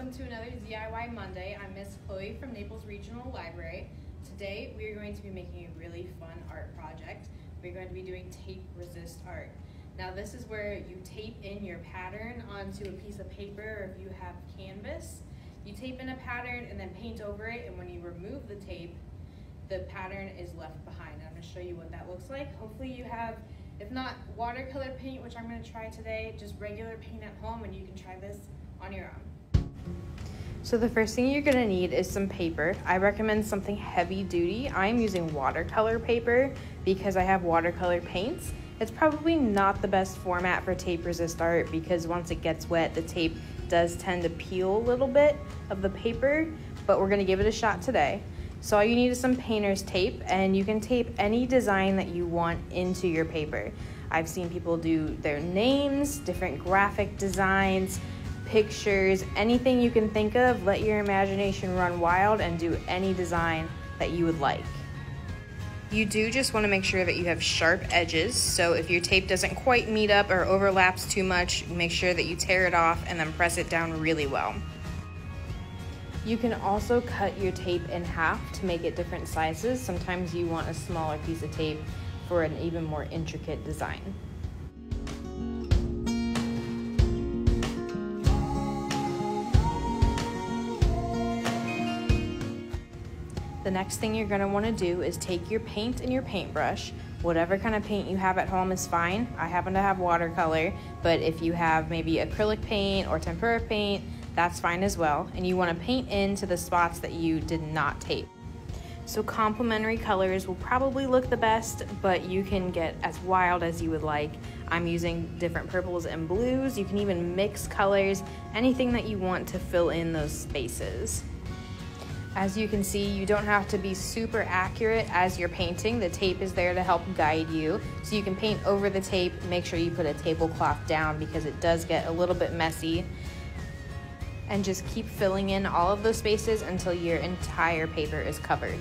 welcome to another DIY Monday. I'm Miss Chloe from Naples Regional Library. Today we are going to be making a really fun art project. We're going to be doing tape resist art. Now this is where you tape in your pattern onto a piece of paper or if you have canvas. You tape in a pattern and then paint over it and when you remove the tape, the pattern is left behind. I'm going to show you what that looks like. Hopefully you have if not watercolor paint, which I'm going to try today, just regular paint at home and you can try this on your own. So the first thing you're gonna need is some paper. I recommend something heavy duty. I'm using watercolor paper because I have watercolor paints. It's probably not the best format for tape resist art because once it gets wet, the tape does tend to peel a little bit of the paper, but we're gonna give it a shot today. So all you need is some painter's tape and you can tape any design that you want into your paper. I've seen people do their names, different graphic designs, pictures, anything you can think of, let your imagination run wild and do any design that you would like. You do just want to make sure that you have sharp edges, so if your tape doesn't quite meet up or overlaps too much, make sure that you tear it off and then press it down really well. You can also cut your tape in half to make it different sizes. Sometimes you want a smaller piece of tape for an even more intricate design. The next thing you're going to want to do is take your paint and your paintbrush. Whatever kind of paint you have at home is fine. I happen to have watercolor, but if you have maybe acrylic paint or tempera paint, that's fine as well. And you want to paint into the spots that you did not tape. So complementary colors will probably look the best, but you can get as wild as you would like. I'm using different purples and blues. You can even mix colors, anything that you want to fill in those spaces. As you can see, you don't have to be super accurate as you're painting. The tape is there to help guide you. So you can paint over the tape, make sure you put a tablecloth down because it does get a little bit messy. And just keep filling in all of those spaces until your entire paper is covered.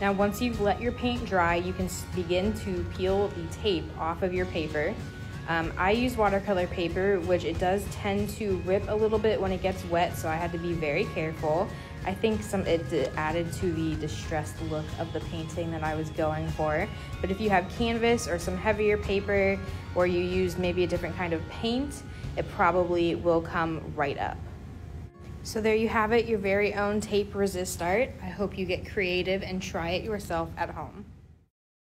Now once you've let your paint dry, you can begin to peel the tape off of your paper. Um, I use watercolor paper, which it does tend to rip a little bit when it gets wet, so I had to be very careful. I think some it added to the distressed look of the painting that I was going for. But if you have canvas or some heavier paper, or you use maybe a different kind of paint, it probably will come right up. So there you have it, your very own tape resist art. I hope you get creative and try it yourself at home.